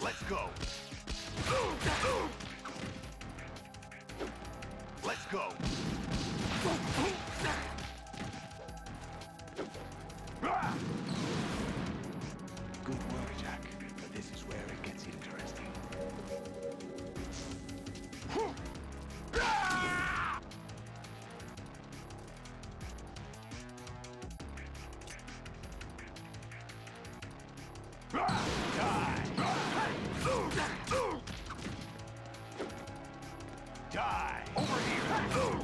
Let's go. Let's go. Ah! Good work, Jack. But this is where it gets Die! Over here!